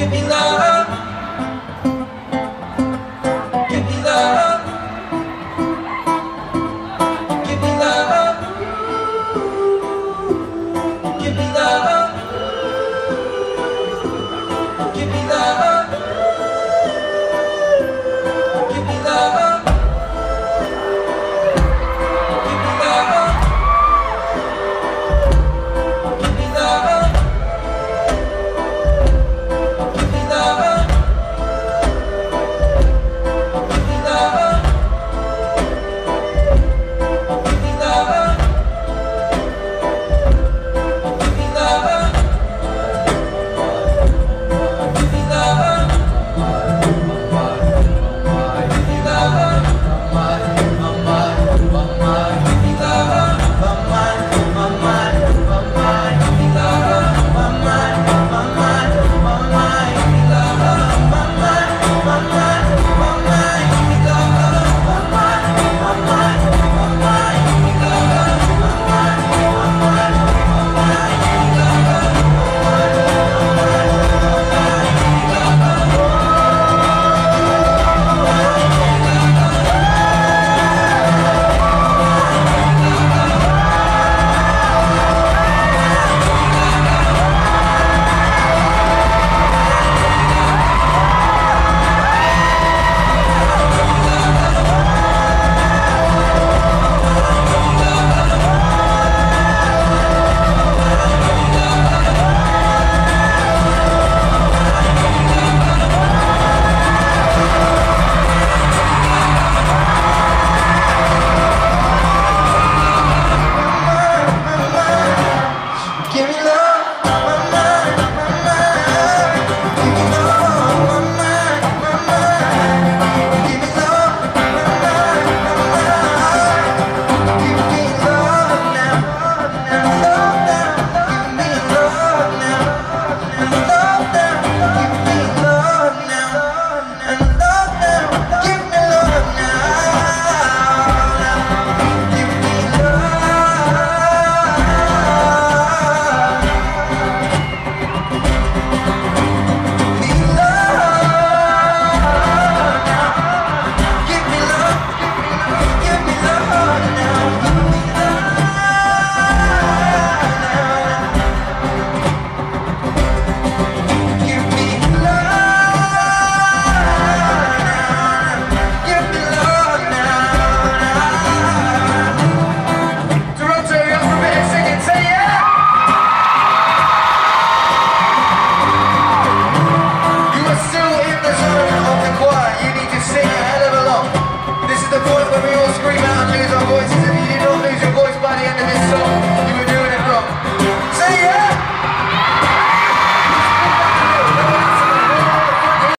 give me love. Love.